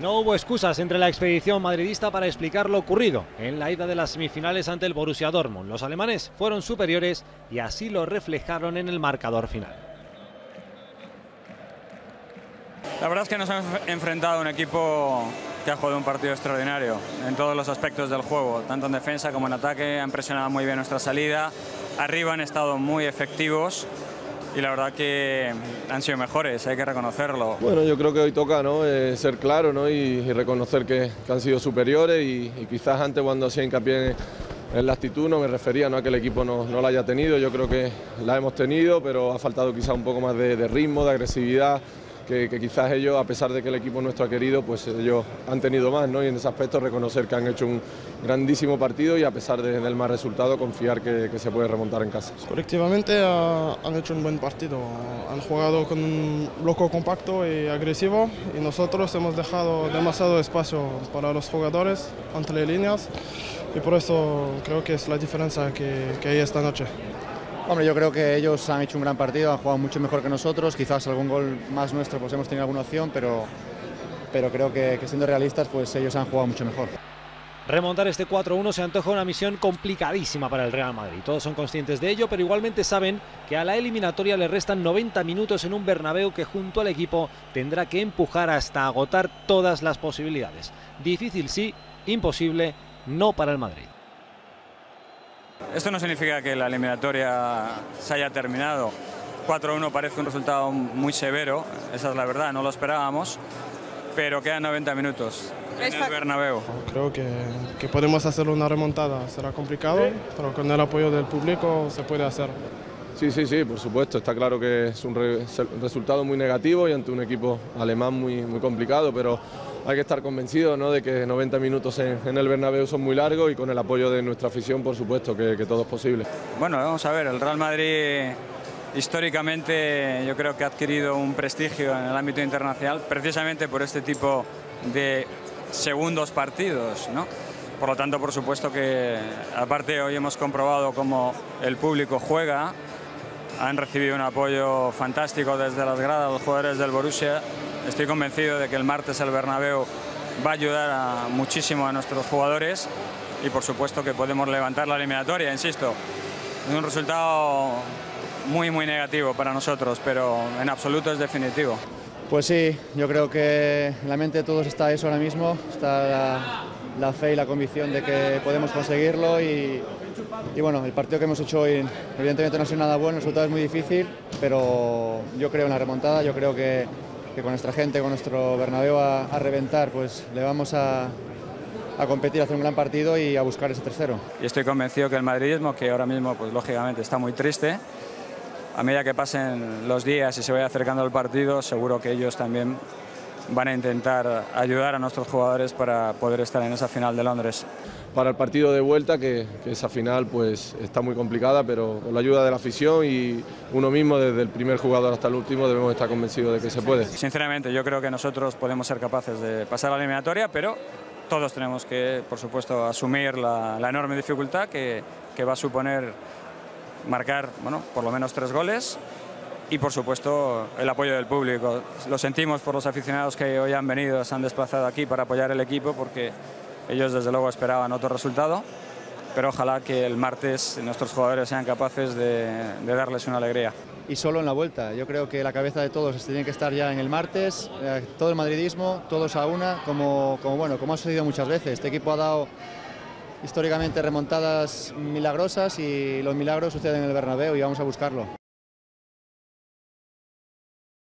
No hubo excusas entre la expedición madridista para explicar lo ocurrido en la ida de las semifinales ante el Borussia Dortmund. Los alemanes fueron superiores y así lo reflejaron en el marcador final. La verdad es que nos hemos enfrentado a un equipo que ha jugado un partido extraordinario en todos los aspectos del juego, tanto en defensa como en ataque. Han presionado muy bien nuestra salida. Arriba han estado muy efectivos y la verdad que han sido mejores, hay que reconocerlo. Bueno, yo creo que hoy toca ¿no? Eh, ser claro ¿no? y, reconocer que, han sido superiores y, quizás antes cuando hacía hincapié en, la actitud no me refería ¿no? a que el equipo no, no, la haya tenido, yo creo que la hemos tenido, pero ha faltado quizás un poco más de ritmo, de agresividad que, quizás ellos, a pesar de que el equipo nuestro ha querido, pues ellos han tenido más, ¿no? Y en ese aspecto reconocer que han hecho un grandísimo partido y a pesar del mal resultado, confiar que, se puede remontar en casa. Colectivamente han hecho un buen partido, han jugado con un bloque compacto y agresivo y nosotros hemos dejado demasiado espacio para los jugadores entre líneas y por eso creo que es la diferencia que hay esta noche. Hombre, yo creo que ellos han hecho un gran partido, han jugado mucho mejor que nosotros, quizás algún gol más nuestro pues hemos tenido alguna opción, pero, pero creo que, siendo realistas pues ellos han jugado mucho mejor. Remontar este 4-1 se antoja una misión complicadísima para el Real Madrid. Todos son conscientes de ello, pero igualmente saben que a la eliminatoria le restan 90 minutos en un Bernabéu que junto al equipo tendrá que empujar hasta agotar todas las posibilidades. Difícil sí, imposible no para el Madrid. Esto no significa que la eliminatoria se haya terminado. 4-1 parece un resultado muy severo, esa es la verdad, no lo esperábamos, pero quedan 90 minutos en el Bernabéu. Creo que, que podemos hacer una remontada, será complicado, pero con el apoyo del público se puede hacer. Sí, sí, sí, por supuesto. Está claro que es un resultado muy negativo y ante un equipo alemán muy, muy complicado, pero hay que estar convencido ¿no? de que 90 minutos en, el Bernabéu son muy largos y con el apoyo de nuestra afición, por supuesto, que, todo es posible. Bueno, vamos a ver, el Real Madrid históricamente yo creo que ha adquirido un prestigio en el ámbito internacional precisamente por este tipo de segundos partidos, ¿no? Por lo tanto, por supuesto que aparte hoy hemos comprobado cómo el público juega, han recibido un apoyo fantástico desde las gradas los jugadores del Borussia Estoy convencido de que el martes el Bernabéu va a ayudar muchísimo a nuestros jugadores y por supuesto que podemos levantar la eliminatoria, insisto. Es un resultado muy muy negativo para nosotros, pero en absoluto es definitivo. Pues sí, yo creo que en la mente de todos está eso ahora mismo, está fe y la convicción de que podemos conseguirlo y, bueno, el partido que hemos hecho hoy evidentemente no ha sido nada bueno, el resultado es muy difícil, pero yo creo en la remontada, yo creo que con nuestra gente, con nuestro Bernabéu a, reventar, pues le vamos a, a competir, a hacer un gran partido y a buscar ese tercero. Y estoy convencido que el madridismo, que ahora mismo pues lógicamente está muy triste, a medida que pasen los días y se vaya acercando el partido, seguro que ellos también van a intentar ayudar a nuestros jugadores para poder estar en esa final de Londres para el partido de vuelta, que, esa final pues está muy complicada, pero con la ayuda de la afición y uno mismo, desde el primer jugador hasta el último, debemos estar convencidos de que se puede. Sinceramente, yo creo que nosotros podemos ser capaces de pasar la eliminatoria, pero todos tenemos que, por supuesto, asumir la, enorme dificultad que, que va a suponer marcar, bueno, por lo menos tres goles y por supuesto el apoyo del público. Lo sentimos por los aficionados que hoy han venido, se han desplazado aquí para apoyar el equipo porque ellos desde luego esperaban otro resultado, pero ojalá que el martes nuestros jugadores sean capaces de, darles una alegría. Y solo en la vuelta, yo creo que la cabeza de todos tiene que estar ya en el martes, eh, todo el madridismo, todos a una, como, como, bueno, como ha sucedido muchas veces. Este equipo ha dado históricamente remontadas milagrosas y los milagros suceden en el Bernabéu y vamos a buscarlo.